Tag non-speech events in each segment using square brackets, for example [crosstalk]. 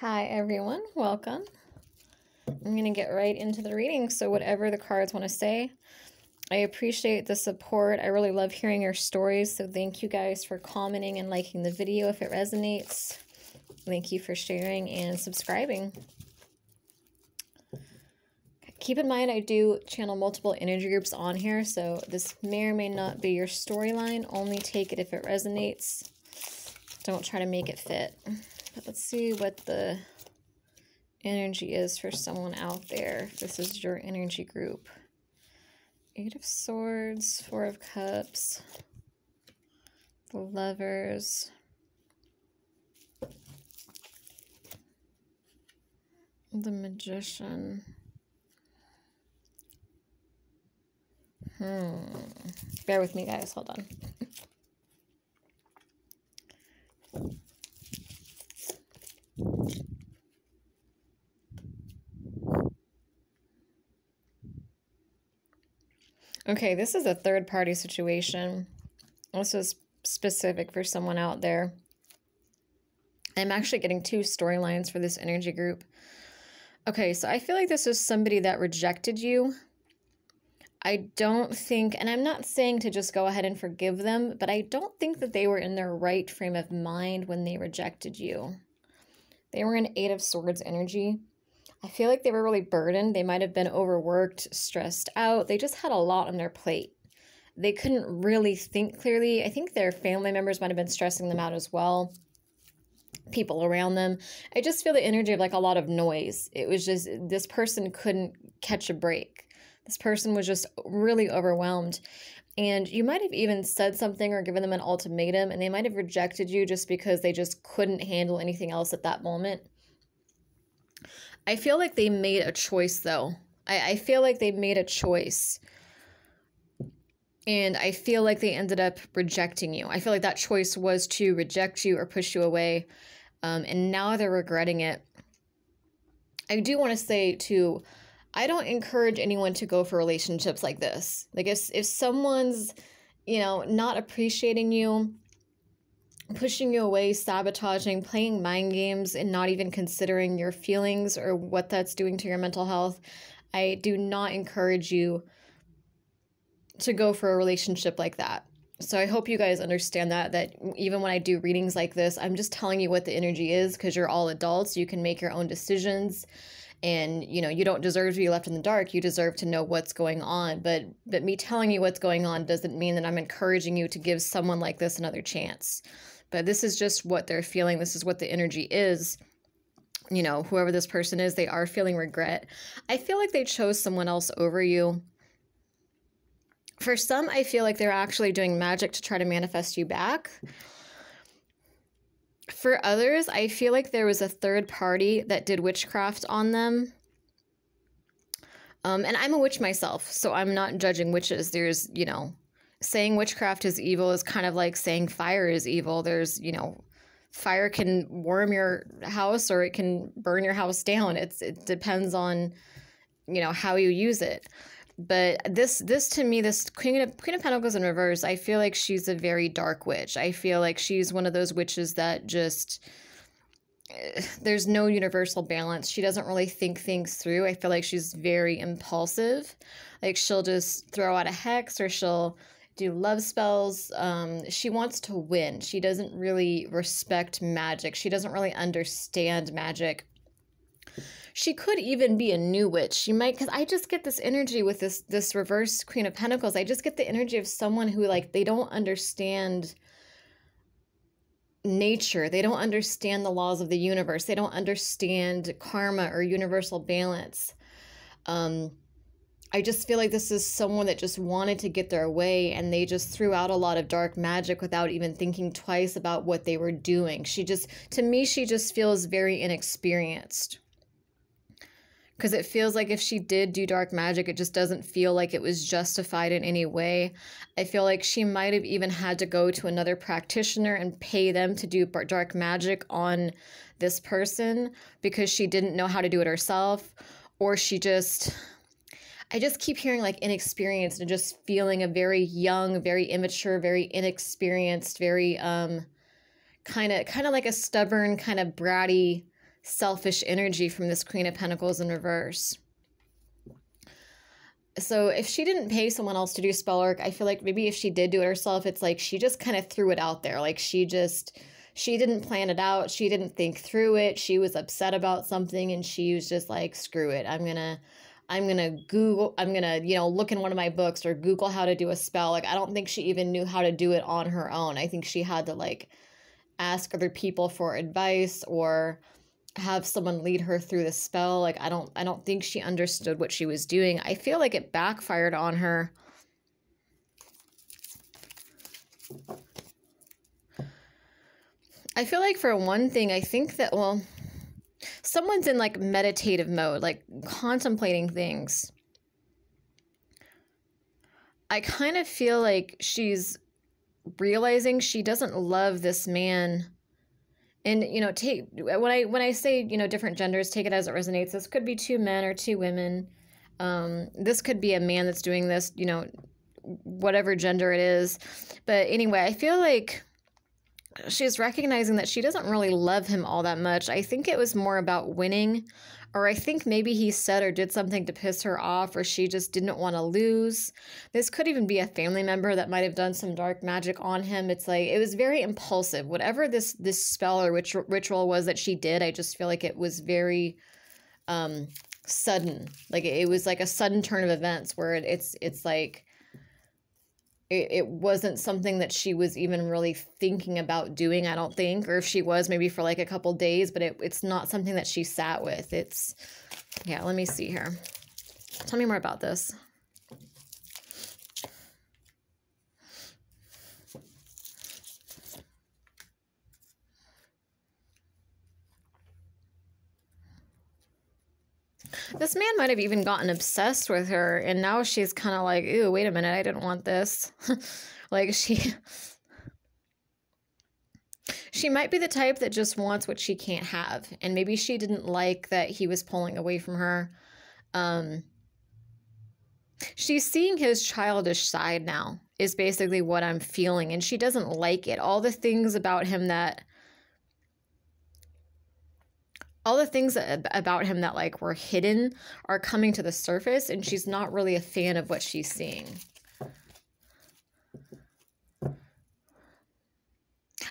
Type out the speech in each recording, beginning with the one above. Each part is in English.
Hi, everyone. Welcome. I'm going to get right into the reading. So, whatever the cards want to say, I appreciate the support. I really love hearing your stories. So, thank you guys for commenting and liking the video if it resonates. Thank you for sharing and subscribing. Keep in mind, I do channel multiple energy groups on here, so this may or may not be your storyline. Only take it if it resonates. Don't try to make it fit. Let's see what the energy is for someone out there. This is your energy group. Eight of Swords, Four of Cups, the Lovers, the Magician. Hmm. Bear with me, guys. Hold on. [laughs] Okay, this is a third party situation. This is specific for someone out there. I'm actually getting two storylines for this energy group. Okay, so I feel like this is somebody that rejected you. I don't think, and I'm not saying to just go ahead and forgive them, but I don't think that they were in their right frame of mind when they rejected you. They were in Eight of Swords energy. I feel like they were really burdened. They might have been overworked, stressed out. They just had a lot on their plate. They couldn't really think clearly. I think their family members might have been stressing them out as well. People around them. I just feel the energy of like a lot of noise. It was just this person couldn't catch a break. This person was just really overwhelmed. And you might have even said something or given them an ultimatum, and they might have rejected you just because they just couldn't handle anything else at that moment. I feel like they made a choice though. I, I feel like they made a choice. And I feel like they ended up rejecting you. I feel like that choice was to reject you or push you away. Um, and now they're regretting it. I do want to say too, I don't encourage anyone to go for relationships like this. Like if if someone's, you know, not appreciating you, pushing you away, sabotaging, playing mind games, and not even considering your feelings or what that's doing to your mental health, I do not encourage you to go for a relationship like that. So I hope you guys understand that that even when I do readings like this, I'm just telling you what the energy is because you're all adults, you can make your own decisions and you know, you don't deserve to be left in the dark. You deserve to know what's going on. But but me telling you what's going on doesn't mean that I'm encouraging you to give someone like this another chance but this is just what they're feeling. This is what the energy is. You know, whoever this person is, they are feeling regret. I feel like they chose someone else over you. For some, I feel like they're actually doing magic to try to manifest you back. For others, I feel like there was a third party that did witchcraft on them. Um, and I'm a witch myself, so I'm not judging witches. There's, you know, saying witchcraft is evil is kind of like saying fire is evil. There's, you know, fire can warm your house or it can burn your house down. It's it depends on, you know, how you use it. But this this to me, this Queen of Queen of Pentacles in reverse, I feel like she's a very dark witch. I feel like she's one of those witches that just eh, there's no universal balance. She doesn't really think things through. I feel like she's very impulsive. Like she'll just throw out a hex or she'll do love spells. Um, she wants to win. She doesn't really respect magic. She doesn't really understand magic. She could even be a new witch. She might, because I just get this energy with this this reverse Queen of Pentacles. I just get the energy of someone who like they don't understand nature. They don't understand the laws of the universe. They don't understand karma or universal balance. Um, I just feel like this is someone that just wanted to get their way and they just threw out a lot of dark magic without even thinking twice about what they were doing. She just, to me, she just feels very inexperienced. Because it feels like if she did do dark magic, it just doesn't feel like it was justified in any way. I feel like she might have even had to go to another practitioner and pay them to do dark magic on this person because she didn't know how to do it herself. Or she just I just keep hearing like inexperienced and just feeling a very young, very immature, very inexperienced, very um kind of kind of like a stubborn, kind of bratty selfish energy from this Queen of Pentacles in reverse. So if she didn't pay someone else to do spell work, I feel like maybe if she did do it herself, it's like she just kind of threw it out there. Like she just she didn't plan it out. She didn't think through it. She was upset about something and she was just like, screw it. I'm going to I'm going to Google, I'm going to, you know, look in one of my books or Google how to do a spell. Like, I don't think she even knew how to do it on her own. I think she had to, like, ask other people for advice or have someone lead her through the spell. Like, I don't, I don't think she understood what she was doing. I feel like it backfired on her. I feel like for one thing, I think that, well, someone's in like meditative mode, like contemplating things. I kind of feel like she's realizing she doesn't love this man. And you know, take when I when I say, you know, different genders, take it as it resonates. This could be two men or two women. Um, this could be a man that's doing this, you know, whatever gender it is. But anyway, I feel like she's recognizing that she doesn't really love him all that much. I think it was more about winning, or I think maybe he said or did something to piss her off, or she just didn't want to lose. This could even be a family member that might have done some dark magic on him. It's like it was very impulsive. Whatever this this spell or witch ritual was that she did, I just feel like it was very um sudden. Like it was like a sudden turn of events where it's it's like it, it wasn't something that she was even really thinking about doing, I don't think. Or if she was, maybe for like a couple days, but it, it's not something that she sat with. It's, yeah, let me see here. Tell me more about this. This man might have even gotten obsessed with her, and now she's kind of like, "Ooh, wait a minute, I didn't want this." [laughs] like she she might be the type that just wants what she can't have, and maybe she didn't like that he was pulling away from her. Um she's seeing his childish side now is basically what I'm feeling and she doesn't like it. All the things about him that all the things about him that like were hidden are coming to the surface and she's not really a fan of what she's seeing.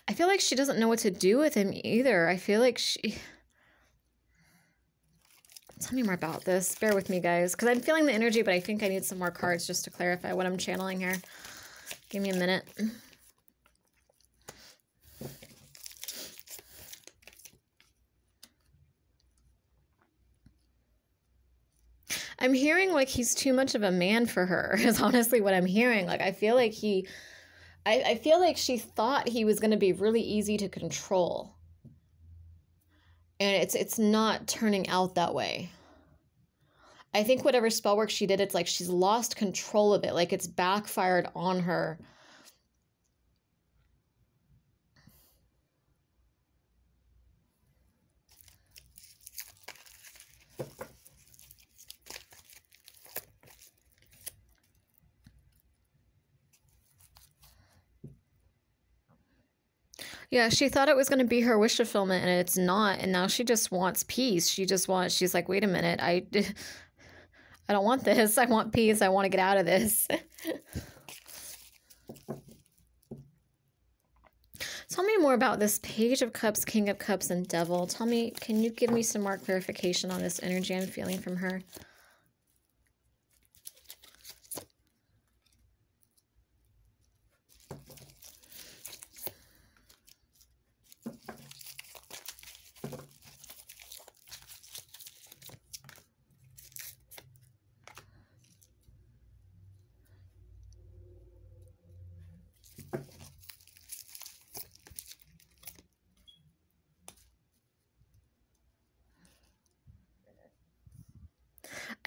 I feel like she doesn't know what to do with him either. I feel like she Tell me more about this. Bear with me, guys, because I'm feeling the energy, but I think I need some more cards just to clarify what I'm channeling here. Give me a minute. I'm hearing like he's too much of a man for her, [laughs] is honestly what I'm hearing. Like, I feel like he, I, I feel like she thought he was going to be really easy to control. And it's it's not turning out that way. I think whatever spell work she did, it's like she's lost control of it. Like it's backfired on her Yeah, she thought it was going to be her wish fulfillment and it's not. And now she just wants peace. She just wants, she's like, wait a minute, I, [laughs] I don't want this. I want peace. I want to get out of this. [laughs] Tell me more about this Page of Cups, King of Cups, and Devil. Tell me, can you give me some more clarification on this energy I'm feeling from her?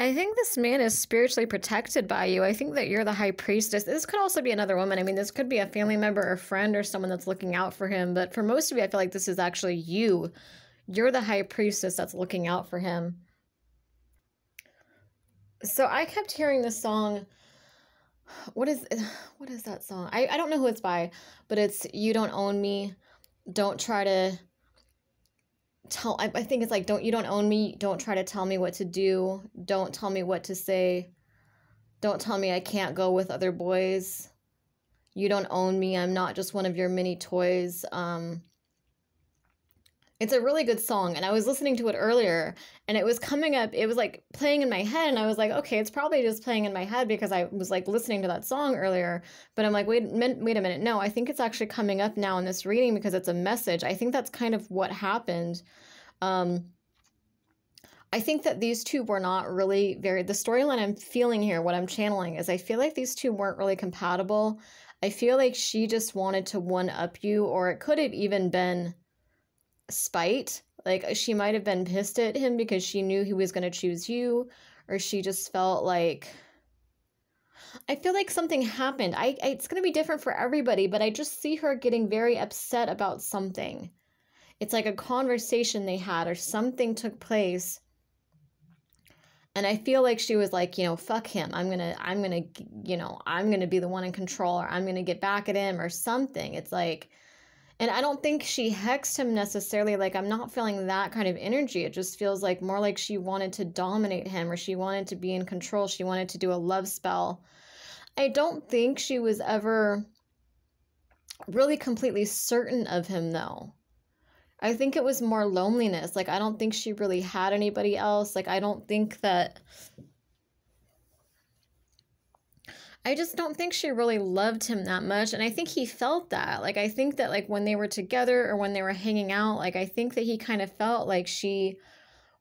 I think this man is spiritually protected by you. I think that you're the high priestess. This could also be another woman. I mean, this could be a family member or friend or someone that's looking out for him. But for most of you, I feel like this is actually you. You're the high priestess that's looking out for him. So I kept hearing this song. What is [sighs] what is that song? I, I don't know who it's by, but it's You Don't Own Me. Don't try to tell I, I think it's like don't you don't own me don't try to tell me what to do don't tell me what to say don't tell me i can't go with other boys. You don't own me i'm not just one of your mini toys um it's a really good song and i was listening to it earlier and it was coming up it was like playing in my head and i was like okay it's probably just playing in my head because i was like listening to that song earlier but i'm like wait wait a minute no i think it's actually coming up now in this reading because it's a message i think that's kind of what happened um I think that these two were not really very the storyline I'm feeling here, what I'm channeling is I feel like these two weren't really compatible. I feel like she just wanted to one up you, or it could have even been spite. Like she might have been pissed at him because she knew he was going to choose you, or she just felt like. I feel like something happened. I, I it's going to be different for everybody, but I just see her getting very upset about something. It's like a conversation they had or something took place. And I feel like she was like, you know, fuck him. I'm going to I'm going to you know, I'm going to be the one in control or I'm going to get back at him or something. It's like and I don't think she hexed him necessarily. Like, I'm not feeling that kind of energy. It just feels like more like she wanted to dominate him or she wanted to be in control. She wanted to do a love spell. I don't think she was ever really completely certain of him, though. I think it was more loneliness. Like, I don't think she really had anybody else. Like, I don't think that I just don't think she really loved him that much. And I think he felt that. Like, I think that, like, when they were together or when they were hanging out, like, I think that he kind of felt like she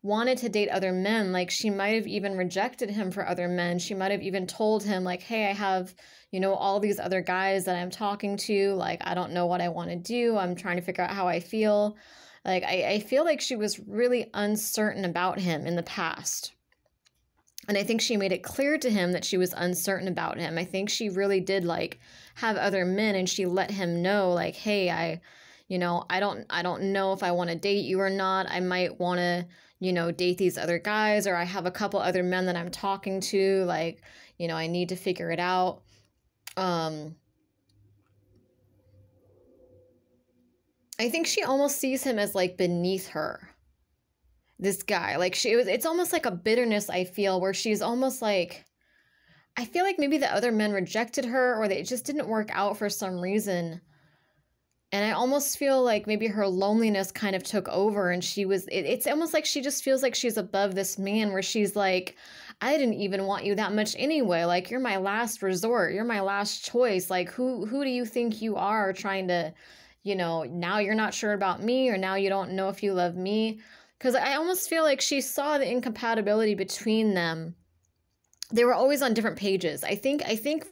wanted to date other men. Like, she might have even rejected him for other men. She might have even told him, like, hey, I have, you know, all these other guys that I'm talking to. Like, I don't know what I want to do. I'm trying to figure out how I feel. Like, I, I feel like she was really uncertain about him in the past. And I think she made it clear to him that she was uncertain about him. I think she really did like have other men and she let him know like, "Hey, I you know, I don't I don't know if I want to date you or not. I might want to, you know, date these other guys or I have a couple other men that I'm talking to, like, you know, I need to figure it out." Um I think she almost sees him as like beneath her this guy. Like she was it's almost like a bitterness I feel where she's almost like I feel like maybe the other men rejected her or they just didn't work out for some reason. And I almost feel like maybe her loneliness kind of took over and she was it, it's almost like she just feels like she's above this man where she's like I didn't even want you that much anyway. Like you're my last resort. You're my last choice. Like who who do you think you are trying to, you know, now you're not sure about me or now you don't know if you love me because I almost feel like she saw the incompatibility between them. They were always on different pages. I think I think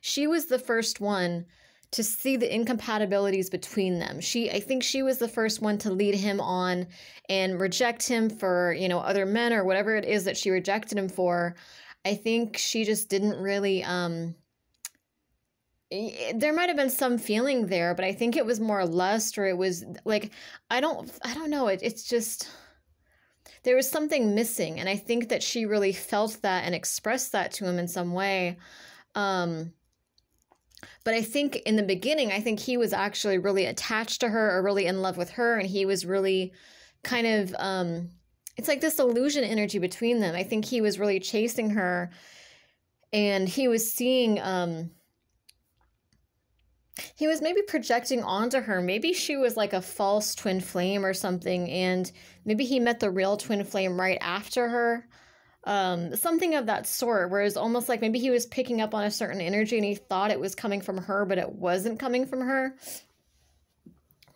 she was the first one to see the incompatibilities between them. She I think she was the first one to lead him on and reject him for, you know, other men or whatever it is that she rejected him for. I think she just didn't really um there might have been some feeling there but i think it was more lust or it was like i don't i don't know it, it's just there was something missing and i think that she really felt that and expressed that to him in some way. Um but i think in the beginning i think he was actually really attached to her or really in love with her and he was really kind of um it's like this illusion energy between them. I think he was really chasing her and he was seeing um he was maybe projecting onto her. Maybe she was like a false twin flame or something, and maybe he met the real twin flame right after her. Um, something of that sort, where it's almost like maybe he was picking up on a certain energy and he thought it was coming from her, but it wasn't coming from her.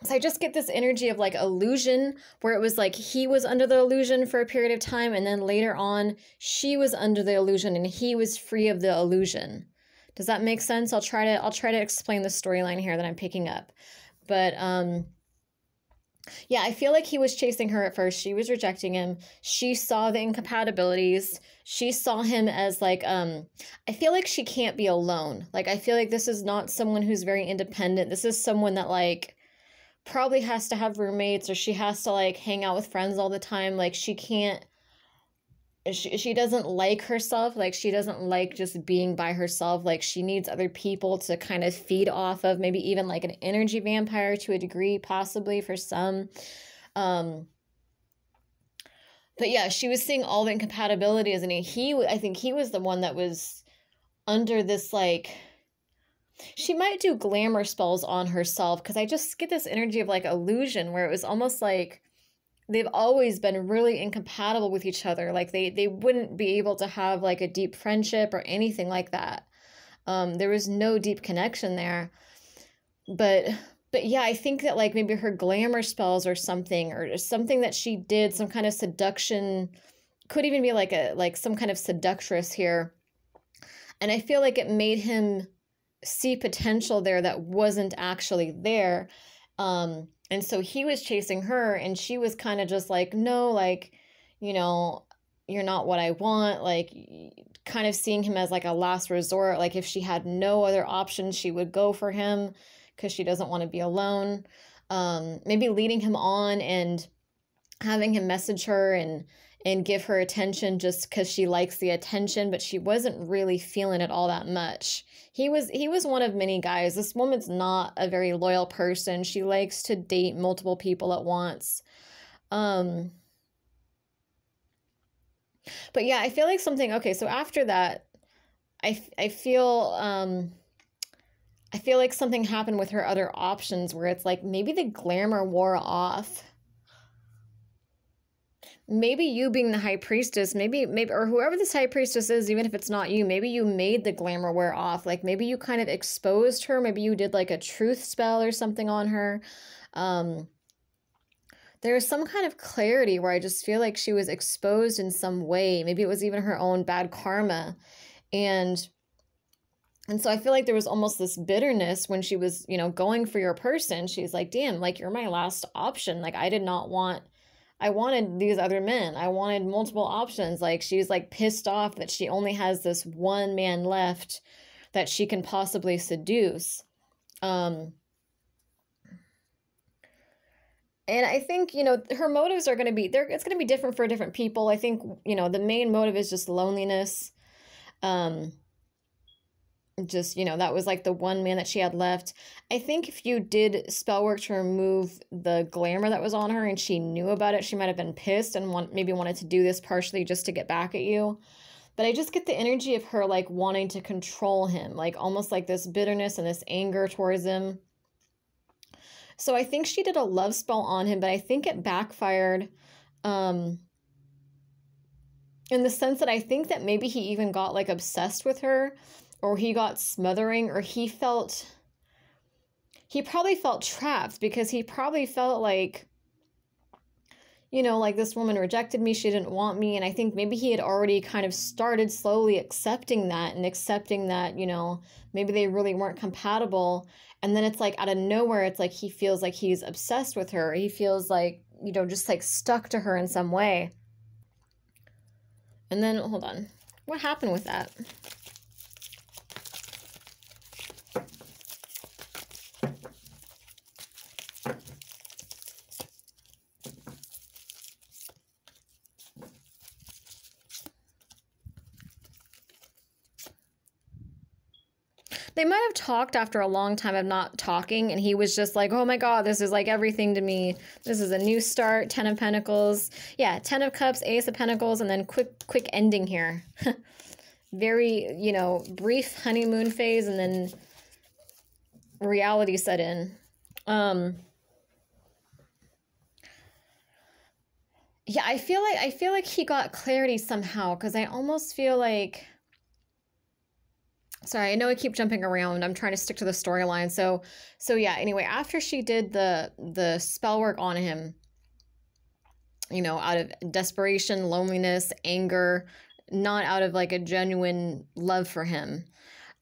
So I just get this energy of like illusion, where it was like he was under the illusion for a period of time, and then later on, she was under the illusion and he was free of the illusion. Does that make sense? I'll try to I'll try to explain the storyline here that I'm picking up. But um yeah, I feel like he was chasing her at first. She was rejecting him. She saw the incompatibilities. She saw him as like um I feel like she can't be alone. Like I feel like this is not someone who's very independent. This is someone that like probably has to have roommates or she has to like hang out with friends all the time. Like she can't she, she doesn't like herself like she doesn't like just being by herself like she needs other people to kind of feed off of maybe even like an energy vampire to a degree possibly for some um but yeah, she was seeing all the incompatibilities, and he, I think he was the one that was under this like. She might do glamour spells on herself because I just get this energy of like illusion where it was almost like they've always been really incompatible with each other. Like they they wouldn't be able to have like a deep friendship or anything like that. Um, there was no deep connection there. But but yeah, I think that like maybe her glamour spells or something, or something that she did, some kind of seduction, could even be like a like some kind of seductress here. And I feel like it made him see potential there that wasn't actually there. Um, and so he was chasing her, and she was kind of just like, no, like, you know, you're not what I want. Like, kind of seeing him as like a last resort. Like, if she had no other options, she would go for him because she doesn't want to be alone. Um, maybe leading him on and having him message her and and give her attention just because she likes the attention, but she wasn't really feeling it all that much. He was he was one of many guys. This woman's not a very loyal person. She likes to date multiple people at once. Um but yeah, I feel like something okay, so after that I I feel um I feel like something happened with her other options where it's like maybe the glamour wore off. Maybe you being the high priestess, maybe maybe or whoever this high priestess is, even if it's not you, maybe you made the glamour wear off. Like maybe you kind of exposed her, maybe you did like a truth spell or something on her. Um there was some kind of clarity where I just feel like she was exposed in some way. Maybe it was even her own bad karma. And and so I feel like there was almost this bitterness when she was, you know, going for your person. She's like, damn, like you're my last option. Like I did not want I wanted these other men. I wanted multiple options. Like she's like pissed off that she only has this one man left that she can possibly seduce. Um and I think, you know, her motives are going to be there it's going to be different for different people. I think, you know, the main motive is just loneliness. Um just you know that was like the one man that she had left. I think if you did spell work to remove the glamour that was on her and she knew about it she might have been pissed and want, maybe wanted to do this partially just to get back at you. But i just get the energy of her like wanting to control him like almost like this bitterness and this anger towards him. So i think she did a love spell on him but i think it backfired um in the sense that i think that maybe he even got like obsessed with her or he got smothering or he felt he probably felt trapped because he probably felt like you know like this woman rejected me she didn't want me and i think maybe he had already kind of started slowly accepting that and accepting that you know maybe they really weren't compatible. And then it's like out of nowhere it's like he feels like he's obsessed with her. He feels like you know just like stuck to her in some way. And then hold on. What happened with that they might have talked after a long time of not talking and he was just like oh my god this is like everything to me. This is a new start ten of pentacles. Yeah ten of cups ace of pentacles and then quick quick ending here. [laughs] Very you know brief honeymoon phase and then reality set in. Um yeah i feel like i feel like he got clarity somehow because i almost feel like sorry i know i keep jumping around. I'm trying to stick to the storyline. So so yeah anyway after she did the the spell work on him you know out of desperation loneliness anger not out of like a genuine love for him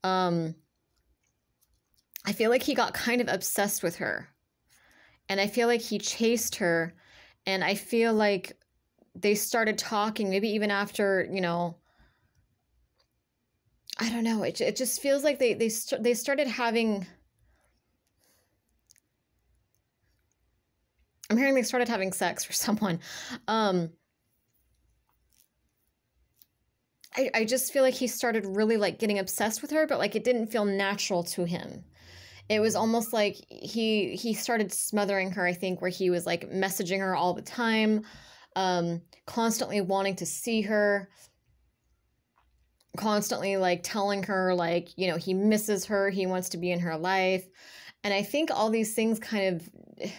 um i feel like he got kind of obsessed with her. And i feel like he chased her. And i feel like they started talking maybe even after you know I don't know. It, it just feels like they they st- they started having. I'm hearing they started having sex for [laughs] someone. Um, I I just feel like he started really like getting obsessed with her, but like it didn't feel natural to him. It was almost like he he started smothering her. I think where he was like messaging her all the time. um, constantly wanting to see her, constantly like telling her, like, you know, he misses her, he wants to be in her life. And I think all these things kind of [sighs]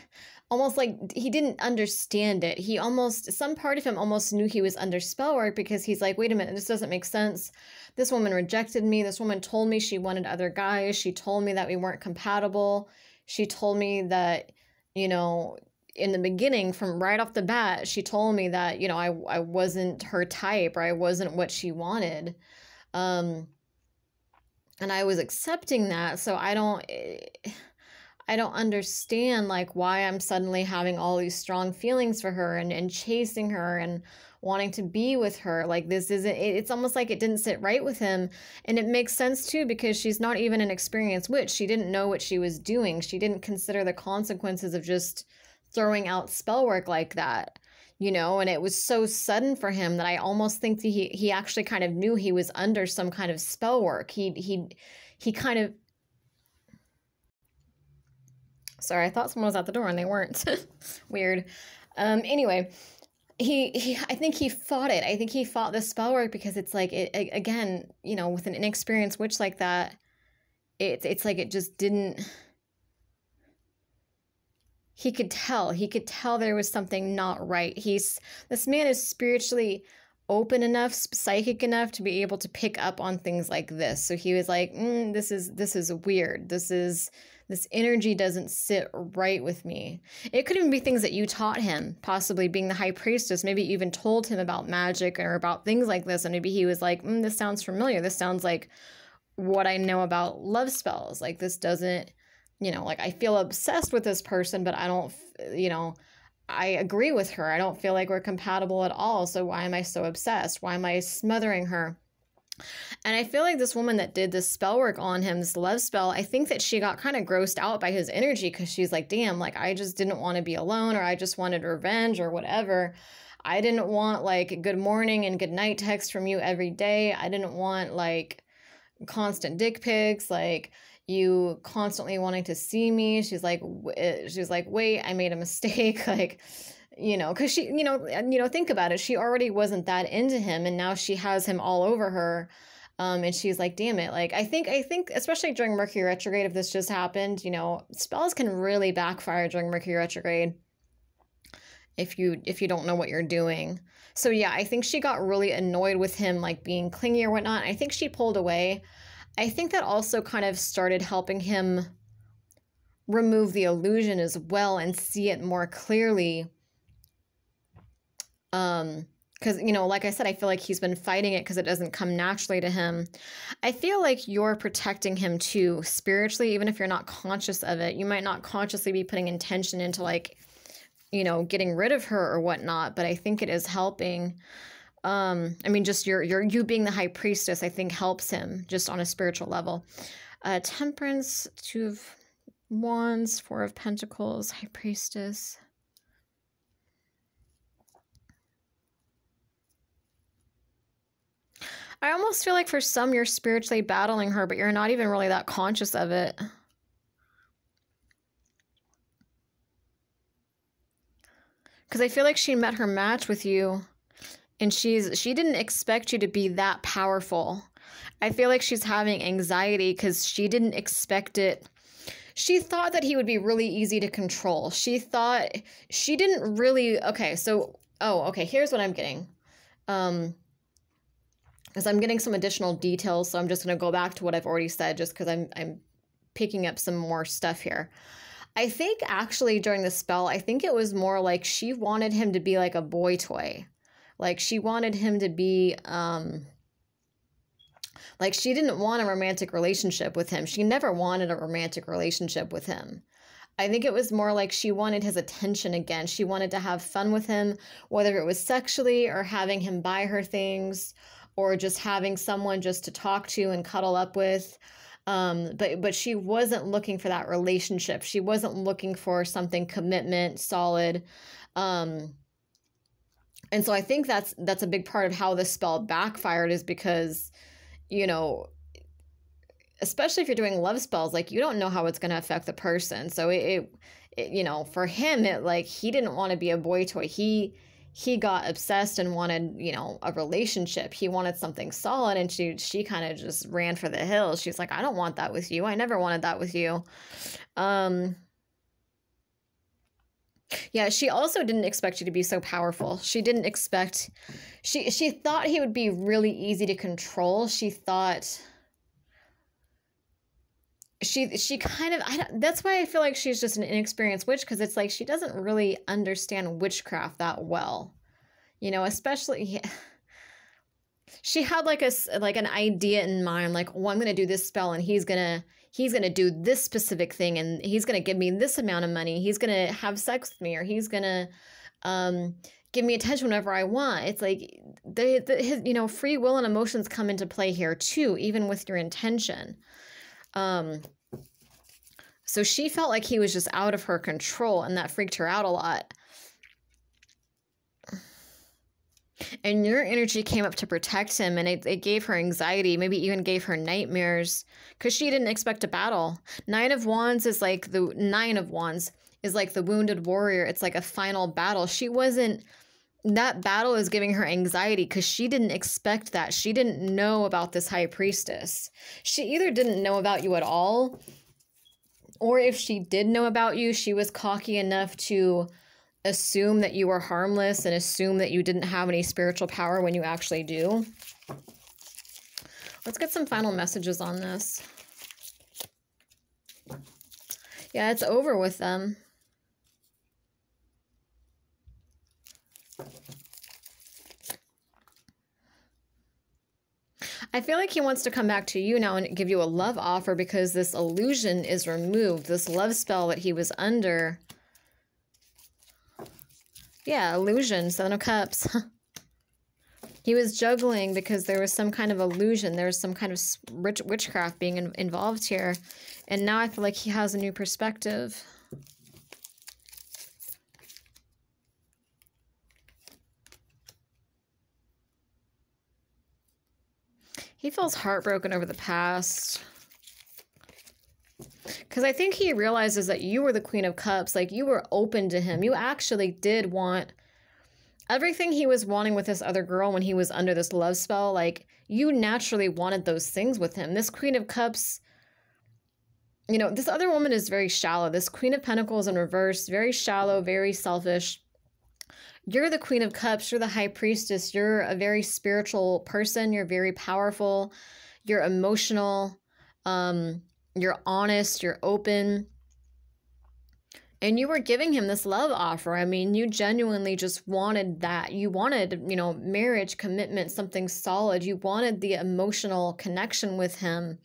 almost like he didn't understand it. He almost, some part of him almost knew he was under spell work because he's like, wait a minute, this doesn't make sense. This woman rejected me. This woman told me she wanted other guys. She told me that we weren't compatible. She told me that, you know, in the beginning, from right off the bat, she told me that, you know, I, I wasn't her type or I wasn't what she wanted. Um, and I was accepting that. So I don't. Eh, I don't understand like why I'm suddenly having all these strong feelings for her and, and chasing her and wanting to be with her. Like this isn't it's almost like it didn't sit right with him. And it makes sense too because she's not even an experienced witch. She didn't know what she was doing. She didn't consider the consequences of just throwing out spell work like that. You know, and it was so sudden for him that I almost think that he he actually kind of knew he was under some kind of spell work. He he he kind of Sorry, I thought someone was at the door and they weren't. [laughs] Weird. Um, anyway, he, he, I think he fought it. I think he fought the spell work because it's like, it, again, you know, with an inexperienced witch like that, it's it's like it just didn't. He could tell. He could tell there was something not right. He's this man is spiritually open enough, psychic enough to be able to pick up on things like this. So he was like, mm, "This is this is weird. This is this energy doesn't sit right with me. It could even be things that you taught him, possibly being the high priestess. Maybe even told him about magic or about things like this. And maybe he was like, mm, this sounds familiar. This sounds like what I know about love spells. Like, this doesn't, you know, like I feel obsessed with this person, but I don't, you know, I agree with her. I don't feel like we're compatible at all. So why am I so obsessed? Why am I smothering her? And I feel like this woman that did this spell work on him, this love spell, I think that she got kind of grossed out by his energy because she's like, damn, like I just didn't want to be alone or I just wanted revenge or whatever. I didn't want like good morning and good night text from you every day. I didn't want like constant dick pics, like you constantly wanting to see me. She's like, eh, she's like, wait, I made a mistake. [laughs] like, you know because she you know you know think about it she already wasn't that into him and now she has him all over her. Um, and she's like damn it. Like i think i think especially during mercury retrograde if this just happened you know spells can really backfire during mercury retrograde if you if you don't know what you're doing. So yeah i think she got really annoyed with him like being clingy or whatnot. I think she pulled away i think that also kind of started helping him remove the illusion as well and see it more clearly. Um, because you know like i said i feel like he's been fighting it because it doesn't come naturally to him. I feel like you're protecting him too spiritually even if you're not conscious of it. You might not consciously be putting intention into like you know getting rid of her or whatnot but i think it is helping um i mean just your your you being the high priestess i think helps him just on a spiritual level. Uh temperance two of wands four of pentacles high priestess. I almost feel like for some you're spiritually battling her, but you're not even really that conscious of it. Because I feel like she met her match with you and she's she didn't expect you to be that powerful. I feel like she's having anxiety because she didn't expect it. She thought that he would be really easy to control. She thought she didn't really okay, so oh, okay, here's what I'm getting. Um because I'm getting some additional details, so I'm just going to go back to what I've already said just because I'm, I'm picking up some more stuff here. I think actually during the spell, I think it was more like she wanted him to be like a boy toy. Like she wanted him to be um like she didn't want a romantic relationship with him. She never wanted a romantic relationship with him. I think it was more like she wanted his attention again. She wanted to have fun with him, whether it was sexually or having him buy her things or just having someone just to talk to and cuddle up with um, but but she wasn't looking for that relationship she wasn't looking for something commitment solid um, and so i think that's that's a big part of how this spell backfired is because you know especially if you're doing love spells like you don't know how it's going to affect the person so it, it, it you know for him it like he didn't want to be a boy toy he he got obsessed and wanted, you know, a relationship. He wanted something solid and she she kind of just ran for the hills. She's like, "I don't want that with you. I never wanted that with you." Um yeah, she also didn't expect you to be so powerful. She didn't expect she she thought he would be really easy to control. She thought she she kind of I that's why I feel like she's just an inexperienced witch because it's like she doesn't really understand witchcraft that well. You know, especially she had like a like an idea in mind like, "Oh, I'm going to do this spell and he's going to he's going to do this specific thing and he's going to give me this amount of money. He's going to have sex with me or he's going to um, give me attention whenever I want. It's like the, his, you know, free will and emotions come into play here too, even with your intention. Um, so she felt like he was just out of her control and that freaked her out a lot. And your energy came up to protect him and it, it gave her anxiety maybe even gave her nightmares because she didn't expect a battle. Nine of wands is like the nine of wands is like the wounded warrior. It's like a final battle. She wasn't that battle is giving her anxiety because she didn't expect that. She didn't know about this high priestess. She either didn't know about you at all or if she did know about you she was cocky enough to assume that you were harmless and assume that you didn't have any spiritual power when you actually do. Let's get some final messages on this. Yeah, it's over with them. I feel like he wants to come back to you now and give you a love offer because this illusion is removed. This love spell that he was under yeah, illusion, Seven of Cups. [laughs] he was juggling because there was some kind of illusion. There was some kind of rich witchcraft being in involved here. And now I feel like he has a new perspective. He feels heartbroken over the past. Because I think he realizes that you were the Queen of Cups. Like you were open to him. You actually did want everything he was wanting with this other girl when he was under this love spell. Like you naturally wanted those things with him. This Queen of Cups, you know, this other woman is very shallow. This Queen of Pentacles in reverse, very shallow, very selfish. You're the Queen of Cups. You're the High Priestess. You're a very spiritual person. You're very powerful. You're emotional. Um, you're honest, you're open. And you were giving him this love offer. I mean, you genuinely just wanted that. You wanted, you know, marriage, commitment, something solid. You wanted the emotional connection with him.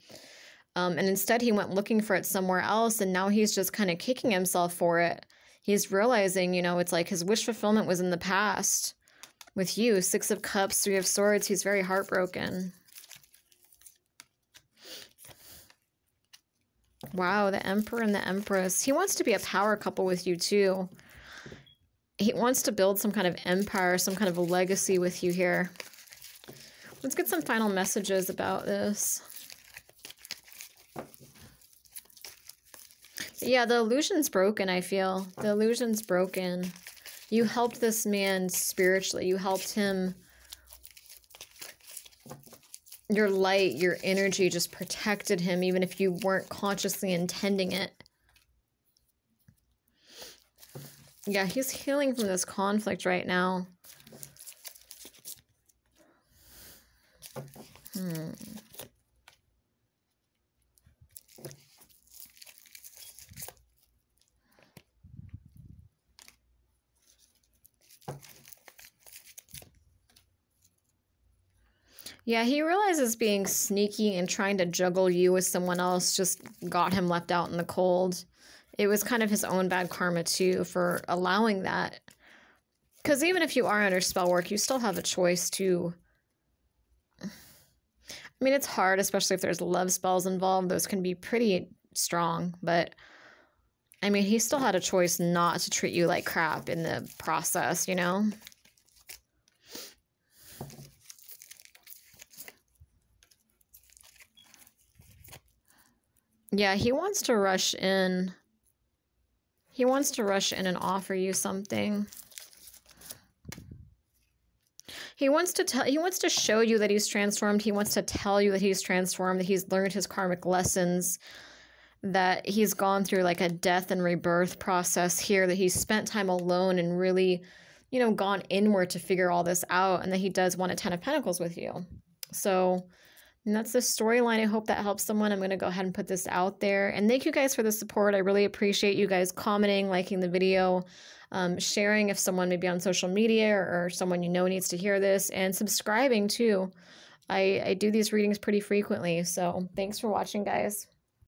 Um, and instead, he went looking for it somewhere else. And now he's just kind of kicking himself for it. He's realizing, you know, it's like his wish fulfillment was in the past with you. Six of Cups, Three of Swords. He's very heartbroken. Wow, the Emperor and the Empress. He wants to be a power couple with you too. He wants to build some kind of empire, some kind of a legacy with you here. Let's get some final messages about this. Yeah, the illusion's broken, I feel. The illusion's broken. You helped this man spiritually. You helped him your light, your energy just protected him, even if you weren't consciously intending it. Yeah, he's healing from this conflict right now. Hmm. Yeah, he realizes being sneaky and trying to juggle you with someone else just got him left out in the cold. It was kind of his own bad karma, too, for allowing that. Because even if you are under spell work, you still have a choice to. I mean, it's hard, especially if there's love spells involved. Those can be pretty strong, but. I mean, he still had a choice not to treat you like crap in the process, you know? Yeah, he wants to rush in. He wants to rush in and offer you something. he wants to tell he wants to show you that he's transformed. He wants to tell you that he's transformed, that he's learned his karmic lessons, that he's gone through like a death and rebirth process here, that he's spent time alone and really, you know, gone inward to figure all this out, and that he does want a ten of pentacles with you. So and that's the storyline. I hope that helps someone. I'm going to go ahead and put this out there. And thank you guys for the support. I really appreciate you guys commenting, liking the video, um, sharing if someone maybe on social media or, or someone you know needs to hear this, and subscribing too. I, I do these readings pretty frequently. So thanks for watching, guys.